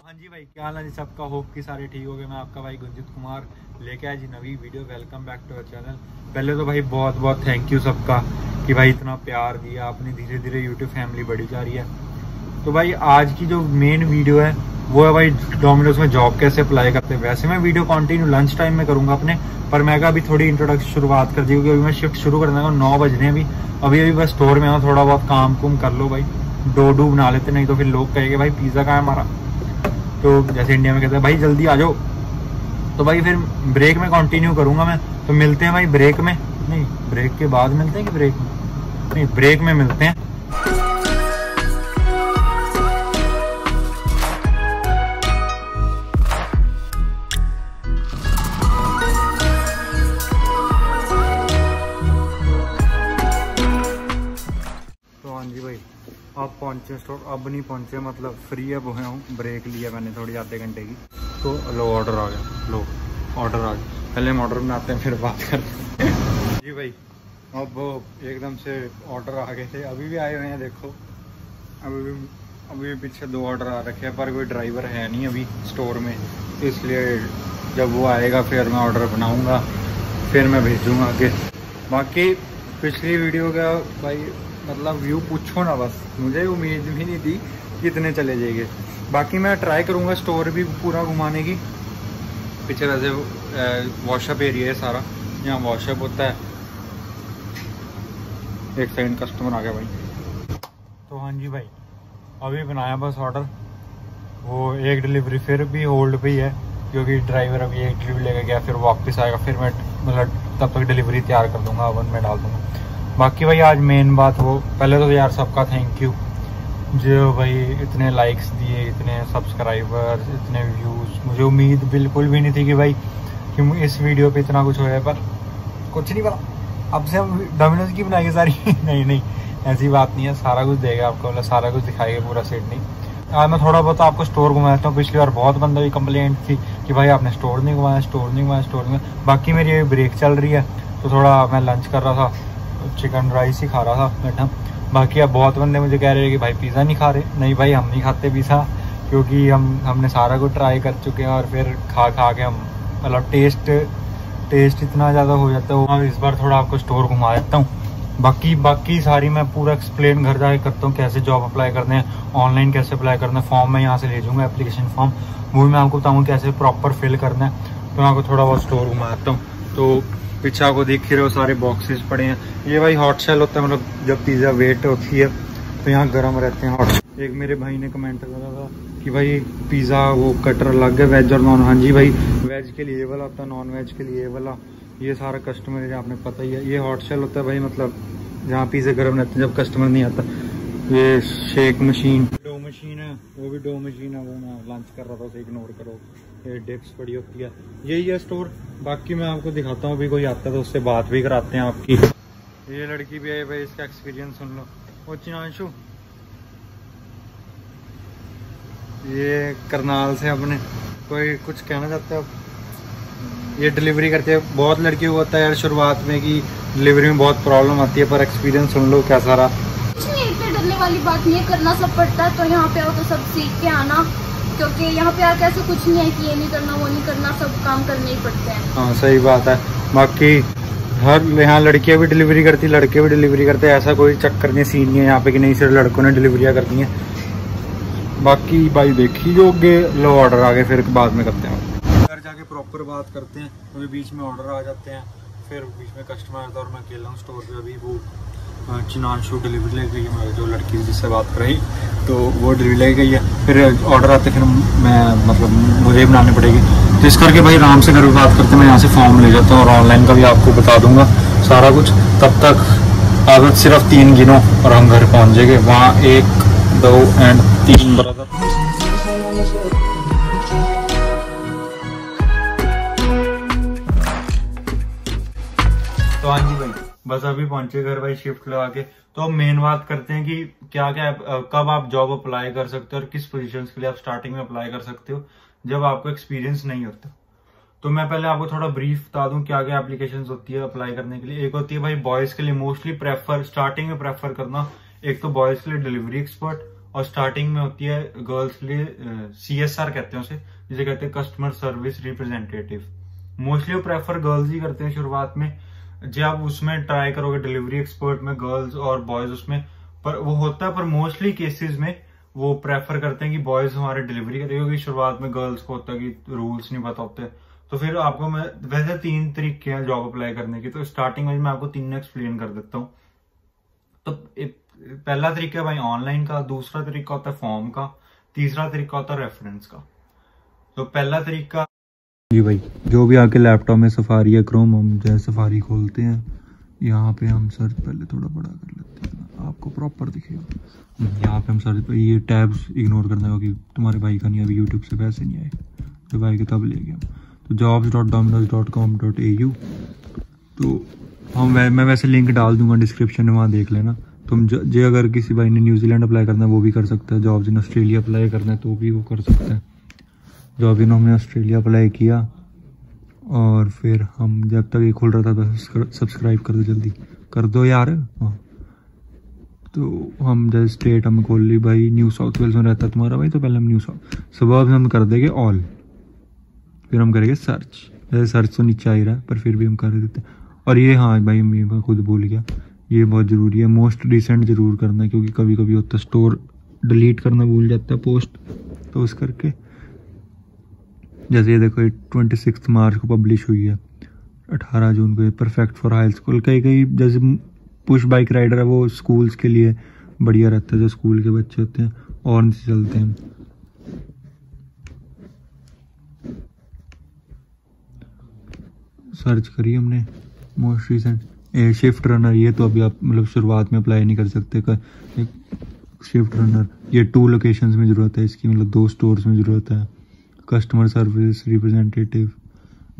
हाँ जी भाई, क्या हाल है सबका? होप कि सारे ठीक हो गए मैं आपका भाई गुंजित कुमार लेके आया जी नवी video welcome back to our channel पहले तो भाई बहुत बहुत थैंक यू सबका कि भाई इतना प्यार दिया आपने। धीरे धीरे यूट्यूब फैमिली बढ़ी जा रही है। तो भाई आज की जो मेन वीडियो है वो है भाई डोमिनोज में जॉब कैसे अप्लाई करते हैं? वैसे मैं वीडियो कंटिन्यू लंच टाइम में करूँगा अपने, पर मैं अभी थोड़ी इंट्रोडक्शन शुरुआत कर दी, क्योंकि अभी मैं शिफ्ट शुरू करने का नौ बजने अभी। अभी अभी बस स्टोर में हूँ, थोड़ा बहुत काम कुम कर लो भाई। डो डू बना लेते, नहीं तो फिर लोग कहेंगे, भाई पिज़्ज़ा कहाँ है हमारा? तो जैसे इंडिया में कहते हैं, भाई, जल्दी आ जाओ। तो भाई, फिर ब्रेक में कंटिन्यू करूँगा मैं। तो मिलते हैं भाई ब्रेक में। नहीं ब्रेक के बाद मिलते हैं कि ब्रेक में? नहीं ब्रेक में मिलते हैं। पहुँचे स्टोर अब नहीं पहुँचे मतलब फ्री अब हुए हूँ ब्रेक लिया मैंने थोड़ी आधे घंटे की। तो लो ऑर्डर आ गया, लो ऑर्डर आ गया। पहले हम ऑर्डर बनाते हैं, फिर बात करते हैं। जी भाई, अब एकदम से ऑर्डर आ गए थे। अभी भी आए हुए हैं, देखो। अभी भी अभी भी पीछे दो ऑर्डर आ रखे हैं, पर कोई ड्राइवर है नहीं अभी स्टोर में। इसलिए जब वो आएगा, फिर मैं ऑर्डर बनाऊँगा, फिर मैं भेजूँगा आगे। बाकी पिछली वीडियो का भाई मतलब व्यू पूछो ना बस। मुझे उम्मीद भी नहीं थी कि इतने चले जाएँगे। बाकी मैं ट्राई करूँगा स्टोर भी पूरा घुमाने की। पीछे वैसे वॉशअप एरिया है सारा। यहाँ वॉशअप होता है। एक सेकंड कस्टमर आ गया भाई। तो हाँ जी भाई, अभी बनाया बस ऑर्डर वो एक डिलीवरी फिर भी होल्ड पे ही है, क्योंकि ड्राइवर अभी एक डिलीवरी लेकर गया, फिर वापस आएगा। फिर मैं मतलब तब तक डिलीवरी तैयार कर दूँगा ओवन में डाल दूँगा। बाकी भाई, आज मेन बात वो, पहले तो यार सबका थैंक यू जो भाई इतने लाइक्स दिए, इतने सब्सक्राइबर्स इतने व्यूज़ मुझे उम्मीद बिल्कुल भी नहीं थी कि भाई, कि इस वीडियो पे इतना कुछ हो जाए पर कुछ नहीं पता। अब से हम डोमिनोज की बनाएँगे सारी। नहीं नहीं, ऐसी बात नहीं है। सारा कुछ देगा आपको मतलब सारा कुछ दिखाएगा पूरा सेट नहीं। आज मैं थोड़ा बहुत आपको स्टोर घुमाता हूँ पिछली बार बहुत बंदा की कंप्लेंट थी कि भाई, आपने स्टोर नहीं घुमाया स्टोर नहीं घुमाया स्टोर नहीं बाकी मेरी ब्रेक चल रही है तो थोड़ा मैं लंच कर रहा था। चिकन राइस ही खा रहा था बैठा। बाकी अब बहुत बंदे मुझे कह रहे हैं कि भाई पिज़्ज़ा नहीं खा रहे। नहीं भाई, हम नहीं खाते पिज़्ज़ा क्योंकि हम, हमने सारा कुछ ट्राई कर चुके हैं और फिर खा खा के हम मतलब टेस्ट टेस्ट इतना ज़्यादा हो जाता है। वो इस बार थोड़ा आपको स्टोर घुमा देता हूँ। बाकी बाकी सारी मैं पूरा एक्सप्लेन घर जाके करता हूँ, कैसे जॉब अप्लाई करते हैं ऑनलाइन कैसे अप्लाई करना है। फॉर्म मैं यहाँ से ले जाऊँगा एप्लीकेशन फॉर्म वो भी मैं आपको बताऊँगा कैसे प्रॉपर फिल करना है। तो मैं आपको थोड़ा बहुत स्टोर घुमा देता हूँ। तो पीछे आपको देख ही रहे हो, सारे बॉक्सेस पड़े हैं। ये भाई हॉट शेल होता है मतलब जब पिज़्ज़ा वेट होती है तो यहाँ गर्म रहते हैं हॉट एक मेरे भाई ने कमेंट करा था कि भाई पिज़्ज़ा वो कटर अलग है वेज और नॉन हाँ जी भाई वेज के लिए वाला होता है नॉन वेज के लिए ये वाला। ये सारा कस्टमर है आपने पता ही है। ये हॉट शेल होता है भाई मतलब जहाँ पिज़्ज़ा गर्म रहते हैं, जब कस्टमर नहीं आता। ये शेक मशीन मशीन है, वो भी डो मशीन है, वो मैं लंच कर रहा था, उसे इग्नोर करो। ये डिप्स पड़ी होती है। यही है स्टोर बाकी मैं आपको दिखाता हूँ, अभी कोई आता है तो उससे बात भी कराते हैं आपकी। ये लड़की भी है भाई, इसका एक्सपीरियंस सुन लो। वो चिनांशु। ये करनाल से अपने, कोई कुछ कहना चाहते हो ये डिलीवरी करते हैं बहुत लड़कियों को होता है यार शुरुआत में कि डिलीवरी में बहुत प्रॉब्लम आती है, पर एक्सपीरियंस सुन लो क्या सारा कुछ नहीं इतने डरने वाली बात नहीं है करना सब पड़ता है तो यहाँ पे आओ तो सब सीख के आना, क्योंकि यहाँ पे आके ऐसा कुछ नहीं है कि ये नहीं करना, वो नहीं करना, सब काम करने ही पड़ते हैं। हाँ सही बात है। बाकी हर, यहाँ लड़कियाँ भी डिलीवरी करती, लड़के भी डिलीवरी करते, ऐसा कोई चक्कर नहीं सीन नहीं है यहाँ पे कि नहीं, सिर्फ़ लड़कों ने डिलीवरियाँ करनी है। बाकी भाई देखी जो लो ऑर्डर आ गए, फिर बाद में करते हैं। घर जाके प्रॉपर बात करते हैं अभी बीच में ऑर्डर आ जाते हैं, फिर बीच में कस्टमर आता है और मैं अकेला हूँ स्टोर पे अभी वो चिनांशु डिलीवरी ले गई है जो लड़की जिससे बात कर रही तो वो डिलीवरी ले गई है। फिर ऑर्डर आते, फिर मैं मतलब मुझे बनानी पड़ेगी। तो इस करके भाई आराम से घर पर बात करते, मैं यहाँ से फॉर्म ले जाता हूँ और ऑनलाइन का भी आपको बता दूँगा सारा कुछ। तब तक आदत सिर्फ़ तीन गिनो और हम घर पहुँच जाएँगे। वहाँ एक, दो एंड तीन ब्रदर बस अभी पहुँचे घर भाई शिफ्ट लगा के। तो अब मेन बात करते हैं कि क्या क्या कब आप जॉब अप्लाई कर सकते हो और किस पोजीशन के लिए आप स्टार्टिंग में अप्लाई कर सकते हो, जब आपको एक्सपीरियंस नहीं होता। तो मैं पहले आपको थोड़ा ब्रीफ बता दूँ क्या क्या एप्लीकेशन होती है अप्लाई करने के लिए। एक होती है भाई बॉयज़ के लिए मोस्टली प्रेफर स्टार्टिंग में प्रेफर करना। एक तो बॉयज़ के लिए डिलीवरी एक्सपर्ट और स्टार्टिंग में होती है गर्ल्स के लिए सी एस आर कहते हैं उसे, जिसे कहते हैं कस्टमर सर्विस रिप्रेजेंटेटिव मोस्टली वो प्रेफर गर्ल्स ही करते हैं शुरुआत में। जब आप उसमें ट्राई करोगे डिलीवरी एक्सपर्ट में गर्ल्स और बॉयज़ उसमें, पर वो होता है, पर मोस्टली केसेस में वो प्रेफर करते हैं कि बॉयज़ हमारे डिलीवरी करें, क्योंकि शुरुआत में गर्ल्स को होता है कि रूल्स नहीं पता होते। तो फिर आपको मैं, वैसे तीन तरीके हैं जॉब अप्लाई करने की तो स्टार्टिंग में मैं आपको तीन एक्सप्लेन कर देता हूँ। तो पहला तरीका भाई ऑनलाइन का, दूसरा तरीका होता है फॉर्म का, तीसरा तरीका होता है रेफरेंस का। तो पहला तरीका जी भाई जो भी आके लैपटॉप में सफारी या क्रोम हम जो सफारी खोलते हैं। यहाँ पे हम सर्च पहले थोड़ा बड़ा कर लेते हैं। आपको प्रॉपर दिखेगा। यहाँ पे हम सर्च पर ये टैब्स इग्नोर करना क्योंकि तुम्हारे भाई का नहीं अभी यूट्यूब से पैसे नहीं आए। तो भाई के तब ले हम। तो jobs dot Domino's dot com dot A U तो हम वै, मैं वैसे लिंक डाल दूँगा डिस्क्रिप्शन में वहाँ देख लेना। तुम जो अगर किसी भाई ने न्यूजीलैंड अप्लाई करना है वो भी कर सकता है। जॉब्स इन ऑस्ट्रेलिया अप्लाई करना है तो भी वो कर सकता है। जॉब इन हमने ऑस्ट्रेलिया अप्लाई किया, और फिर हम जब तक ये खुल रहा था तो सब्सक्राइब कर दो जल्दी। कर दो यार। हाँ। तो हम जैसे स्टेट हम खोल ली भाई न्यू साउथ वेल्स में रहता तुम्हारा भाई तो पहले हम न्यू साउथ सुबह हम कर देंगे ऑल फिर हम करेंगे सर्च जैसे सर्च तो नीचे आ ही रहा है, पर फिर भी हम कर देते और ये हाँ भाई, मैं खुद भूल गया। ये बहुत ज़रूरी है। मोस्ट रिसेंट ज़रूर करना, क्योंकि कभी कभी होता स्टोर डिलीट करना भूल जाता है पोस्ट तो उस करके जैसे ये देखो ये ट्वेंटी सिक्स मार्च को पब्लिश हुई है। अठारह जून को ये परफेक्ट फॉर हाई स्कूल कई कई जैसे पुश बाइक राइडर है वो स्कूल्स के लिए बढ़िया रहता है जो स्कूल के बच्चे होते हैं और नीचे चलते हैं। सर्च करी हमने most recent a shift runner ये तो अभी आप मतलब शुरुआत में अप्लाई नहीं कर सकते। कर, एक शिफ्ट रनर ये टू लोकेशंस में ज़रूरत है इसकी मतलब दो स्टोर्स में ज़रूरत है। Customer service representative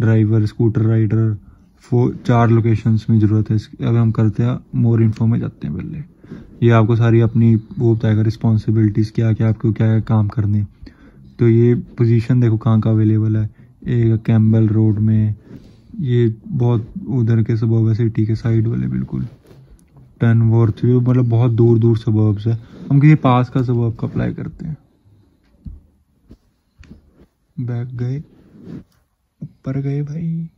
driver scooter rider four चार लोकेशंस में ज़रूरत है। अब हम करते हैं मोर इन्फो में जाते हैं पहले। ये आपको सारी अपनी वो बताएगा रिस्पॉन्सिबिलिटीज़ क्या क्या आपको क्या क्या काम करने तो ये पोजीशन देखो कहाँ का अवेलेबल है। एक कैम्बल रोड में। ये बहुत उधर के सबब है सिटी के साइड वाले, बिल्कुल। टेन वर्थ मतलब बहुत दूर दूर सबब्स है। हम किसी पास का सबब का अप्लाई करते हैं। बैक गए, ऊपर गए भाई।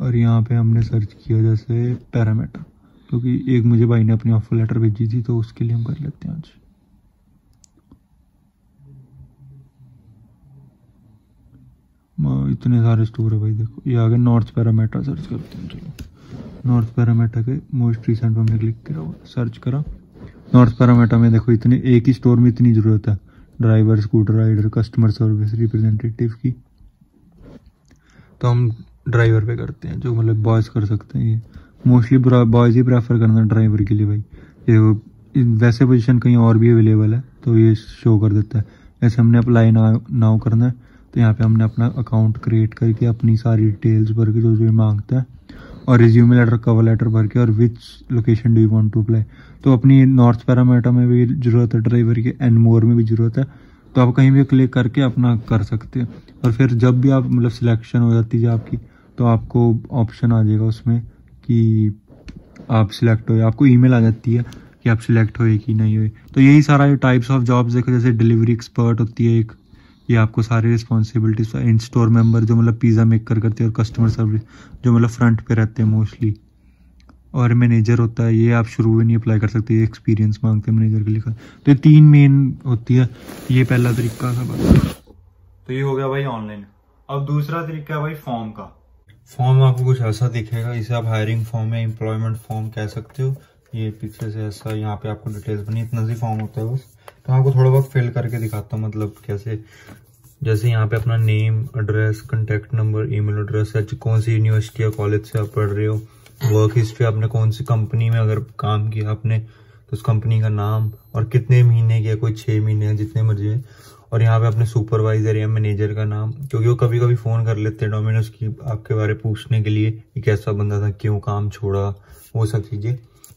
और यहाँ पे हमने सर्च किया जैसे पैरामीटर क्योंकि तो एक मुझे भाई ने अपनी ऑफ़र लेटर भेजी थी तो उसके लिए हम कर लेते हैं आज। इतने सारे स्टोर है भाई, देखो। ये आगे नॉर्थ पैरामीटर सर्च करते हैं, चलो। नॉर्थ पैरामीटर के मोस्ट रिसेंट हमने क्लिक करा सर्च करा। नॉर्थ पैरामीटर में देखो, इतने, एक ही स्टोर में इतनी ज़रूरत है। Driver, scooter rider customer service representative की। तो हम ड्राइवर पे करते हैं, जो मतलब बॉयज़ कर सकते हैं ये। मोस्टली बॉयज़ ही प्रेफर करना ड्राइवर के लिए भाई। ये वैसे पोजीशन कहीं और भी अवेलेबल है तो ये शो कर देता है। जैसे हमने अप्लाई ना नाउ करना है तो यहाँ पे हमने अपना अकाउंट क्रिएट करके अपनी सारी डिटेल्स भर के जो जो माँगता है, और रिज्यूमे लेटर कवर लेटर भर के, और which location do you want to apply तो अपनी नॉर्थ पैरामीटर में भी ज़रूरत है ड्राइवर की एंड मोर में भी ज़रूरत है तो आप कहीं भी क्लिक करके अपना कर सकते हैं। और फिर जब भी आप मतलब सिलेक्शन हो जाती है आपकी तो आपको ऑप्शन आ जाएगा उसमें कि आप सिलेक्ट हो आपको ईमेल आ जाती है कि आप सिलेक्ट हुए कि नहीं हुए तो यही सारा टाइप्स ऑफ़ जॉब्स देखो, जैसे डिलीवरी एक्सपर्ट होती है एक, ये आपको सारी रिस्पॉन्सिबिलिटीज इन स्टोर मेंबर जो मतलब पिज़्ज़ा मेक कर करते हैं और कस्टमर सर्विस जो मतलब फ्रंट पे रहते हैं मोस्टली और मैनेजर होता है ये आप शुरू में नहीं अप्लाई कर सकते एक्सपीरियंस मांगते हैं मैनेजर के लिए तो ये तीन मेन होती है ये पहला तरीका था बस। तो ये हो गया भाई ऑनलाइन अब दूसरा तरीका है भाई फॉर्म का। फॉर्म आपको कुछ ऐसा दिखेगा इसे आप हायरिंग फॉर्म या एम्प्लॉयमेंट फॉर्म कह सकते हो। ये पीछे से ऐसा यहाँ पे आपको डिटेल्स बनी इतना सी फॉर्म होता है बस। तो आपको थोड़ा बहुत फिल करके दिखाता हूँ मतलब कैसे। जैसे यहाँ पे अपना name address contact number email address है कौन सी यूनिवर्सिटी या कॉलेज से आप पढ़ रहे हो। वर्क हिस्ट्री आपने कौन सी कंपनी में अगर काम किया आपने तो उस कंपनी का नाम और कितने महीने किया कोई छः महीने जितने मर्ज़ी है। और यहाँ पे अपने सुपरवाइजर या मैनेजर का नाम, क्योंकि वो कभी कभी फ़ोन कर लेते हैं डोमिनोज की आपके बारे पूछने के लिए कि कैसा बंदा था, क्यों काम छोड़ा, वो सब चीज़ें।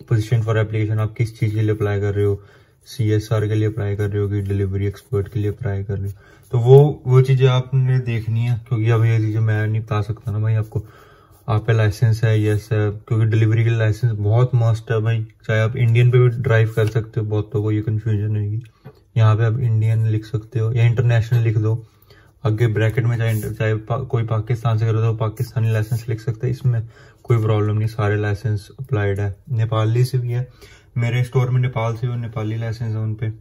पोजिशन फॉर एप्लीकेशन आप किस चीज़ के लिए अप्लाई कर रहे हो? सी एस आर के लिए अप्लाई कर रहे हो कि डिलीवरी एक्सपर्ट के लिए अप्लाई कर रहे हो? तो वो वो चीज़ें आपने देखनी है, क्योंकि अब ये चीज़ें मैं नहीं बता सकता ना भाई आपको। आप पे लाइसेंस है यस है। क्योंकि डिलीवरी के लाइसेंस बहुत मस्ट है भाई। चाहे आप इंडियन पे भी ड्राइव कर सकते हो बहुतों को ये कन्फ्यूज़न होगी यहाँ पे आप इंडियन लिख सकते हो या इंटरनेशनल लिख दो। आगे ब्रैकेट में चाहे चाहे पा, कोई पाकिस्तान से करो तो पाकिस्तानी लाइसेंस लिख सकते हैं। इसमें कोई प्रॉब्लम नहीं सारे लाइसेंस अप्लाइड है। नेपाली से भी है। मेरे स्टोर में नेपाल से भी नेपाली लाइसेंस है उन पे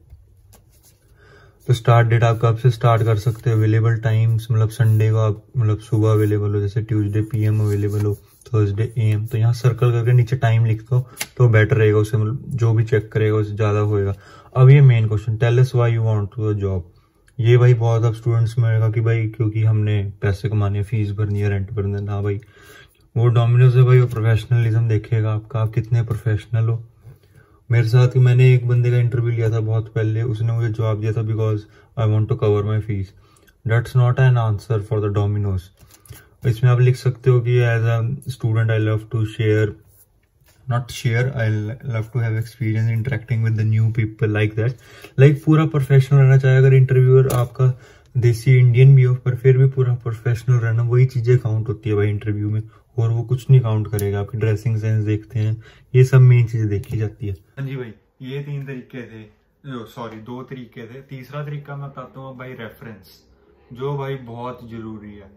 तो स्टार्ट डेट आप कब से स्टार्ट कर सकते हो? अवेलेबल टाइम्स मतलब संडे को आप मतलब सुबह अवेलेबल हो, जैसे ट्यूसडे पीएम अवेलेबल हो थर्सडे एम तो यहाँ सर्कल करके नीचे टाइम लिख दो तो बेटर रहेगा उससे मतलब जो भी चेक करेगा उससे ज़्यादा होएगा। अब ये main question tell us why you want to job ये भाई बहुत अब स्टूडेंट्स में रहेगा कि भाई, क्योंकि हमने पैसे कमाने फ़ीस भरनी है रेंट भरना ना भाई, वो डोमिनोज है भाई, वो प्रोफेशनलिज्म देखेगा आपका, आप कितने प्रोफेशनल हो। मेरे साथ मैंने एक बंदे का इंटरव्यू लिया था बहुत पहले, उसने मुझे जवाब दिया था because I want to cover my fees that's not an answer for the Domino's इसमें आप लिख सकते हो कि as a student I love to share not share I love to have experience interacting with the new people like that like पूरा professional रहना, चाहे अगर इंटरव्यूअर आपका देसी इंडियन भी हो, पर फिर भी पूरा प्रोफेशनल रहना, वही चीज़ें काउंट होती है भाई इंटरव्यू में। और वो कुछ नहीं काउंट करेगा, आपकी ड्रेसिंग सेंस देखते हैं। ये सब मेन चीज़ें देखी जाती है। हाँ जी भाई, ये तीन तरीके थे सॉरी दो तरीके थे। तीसरा तरीका मैं बताता हूँ भाई रेफरेंस जो भाई बहुत ज़रूरी है।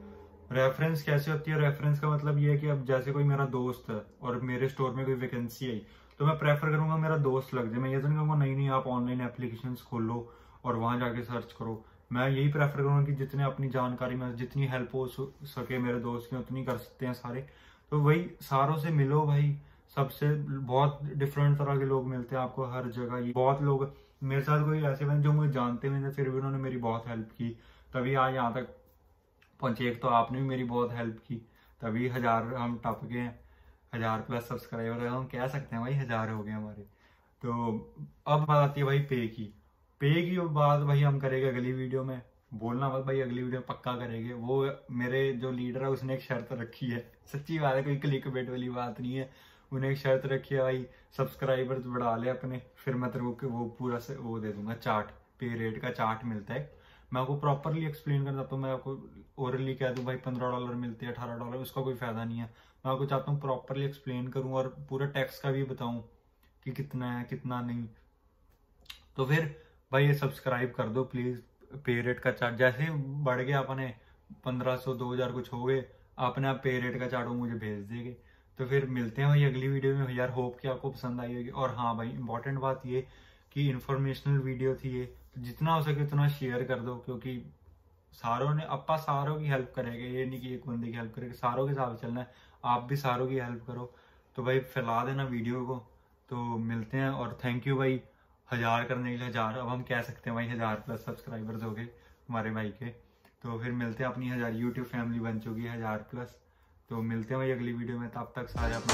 रेफरेंस कैसे होती है? रेफरेंस का मतलब ये है कि अब जैसे कोई मेरा दोस्त है और मेरे स्टोर में कोई वैकेंसी आई तो मैं प्रेफर करूँगा मेरा दोस्त लग जाए। मैं ये तो नहीं कहूँगा, नहीं नहीं, आप ऑनलाइन एप्लीकेशन खोलो और वहाँ जाके सर्च करो। मैं यही प्रेफर करूँगा कि जितने अपनी जानकारी में, जितनी हेल्प हो सके मेरे दोस्त की, उतनी कर सकते हैं सारे। तो वही सारों से मिलो भाई। सबसे बहुत डिफरेंट तरह के लोग मिलते हैं आपको हर जगह। ये बहुत लोग, मेरे साथ कोई ऐसे बने जो मुझे जानते नहीं थे, फिर भी उन्होंने मेरी बहुत हेल्प की। तभी आज यहाँ तक पहुँचे। एक तो आपने भी मेरी बहुत हेल्प की। तभी हज़ार हम टप गए हैं। हज़ार प्लस सब्सक्राइबर हम कह सकते हैं भाई, हज़ार हो गए हमारे। तो अब बात आती है भाई पे की। पे की बात भाई हम करेंगे अगली वीडियो में। बोलना मत भाई, अगली वीडियो पक्का करेंगे। वो मेरे जो लीडर है, उसने एक शर्त रखी है। सच्ची बात है, कोई क्लिक बेट वाली बात नहीं है। उन्हें एक शर्त रखी है भाई सब्सक्राइबर बढ़ा ले अपने। फिर मैं तेरे को वो पूरा से वो दे दूँगा चार्ट पे रेट का चार्ट मिलता है। मैं आपको प्रॉपरली एक्सप्लेन करना चाहता हूँ मैं आपको ओरली कह दूँ, भाई, पंद्रह डॉलर मिलते हैं, अठारह डॉलर उसका कोई फ़ायदा नहीं है। मैं आपको चाहता हूँ प्रॉपरली एक्सप्लेन करूँ और पूरा टैक्स का भी बताऊँ कि कितना है, कितना नहीं। तो फिर भाई ये सब्सक्राइब कर दो प्लीज़ पे रेट का चार्ट जैसे ही बढ़ गया अपने पंद्रह सौ, दो हज़ार कुछ हो गए, आपने आप पे रेट का चार्ट मुझे भेज देंगे। तो फिर मिलते हैं भाई अगली वीडियो में। यार होप कि आपको पसंद आई होगी। और हाँ भाई इंपॉर्टेंट बात ये कि इन्फॉर्मेशनल वीडियो थी ये तो जितना हो सके उतना शेयर कर दो, क्योंकि सारों ने अपा सारों की हेल्प करेंगे। ये नहीं कि एक बंदे की हेल्प करेगा, सारों के साथ चलना है। आप भी सारों की हेल्प करो। तो भाई फैला देना वीडियो को। तो मिलते हैं और थैंक यू भाई। हज़ार करने के लिए हज़ार। अब हम कह सकते हैं भाई हज़ार प्लस सब्सक्राइबर्स हो गए हमारे भाई के। तो फिर मिलते हैं अपनी हज़ार। यूट्यूब फैमिली बन चुकी है हज़ार प्लस तो मिलते हैं भाई अगली वीडियो में। तब तक सारे अपना